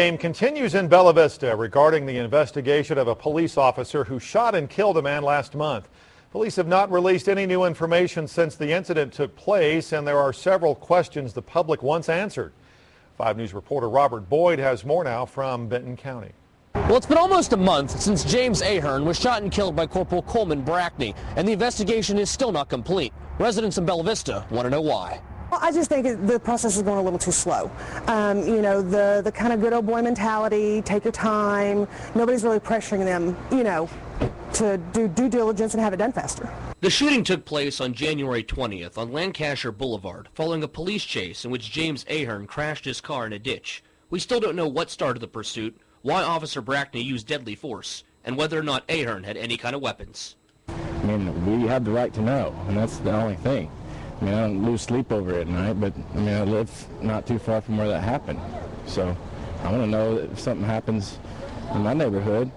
The game continues in Bella Vista regarding the investigation of a police officer who shot and killed a man last month. Police have not released any new information since the incident took place, and there are several questions the public wants answered. 5 News reporter Robert Boyd has more now from Benton County. Well, it's been almost a month since James Ahern was shot and killed by Corporal Coleman Brackney, and the investigation is still not complete. Residents in Bella Vista want to know why. Well, I just think the process is going a little too slow. Um, you know, the, the kind of good old boy mentality, take your time. Nobody's really pressuring them, you know, to do due diligence and have it done faster. The shooting took place on January 20th on Lancaster Boulevard following a police chase in which James Ahern crashed his car in a ditch. We still don't know what started the pursuit, why Officer Brackney used deadly force, and whether or not Ahern had any kind of weapons. I mean, we have the right to know, and that's the only thing. I mean, I don't lose sleep over it at night, but I mean, I live not too far from where that happened. So I want to know that if something happens in my neighborhood,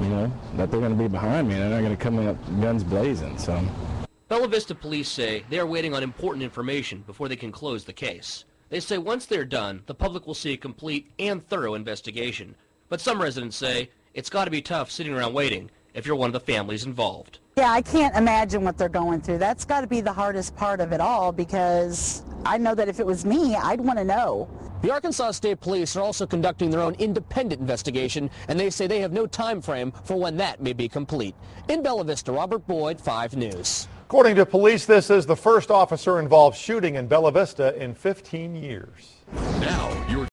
you know, that they're going to be behind me and they're not going to come in up guns blazing. So. Bella Vista police say they are waiting on important information before they can close the case. They say once they're done, the public will see a complete and thorough investigation. But some residents say it's got to be tough sitting around waiting if you're one of the families involved. Yeah, I can't imagine what they're going through. That's got to be the hardest part of it all because I know that if it was me, I'd want to know. The Arkansas State Police are also conducting their own independent investigation, and they say they have no time frame for when that may be complete. In Bella Vista, Robert Boyd, 5 News. According to police, this is the first officer involved shooting in Bella Vista in 15 years. Now, your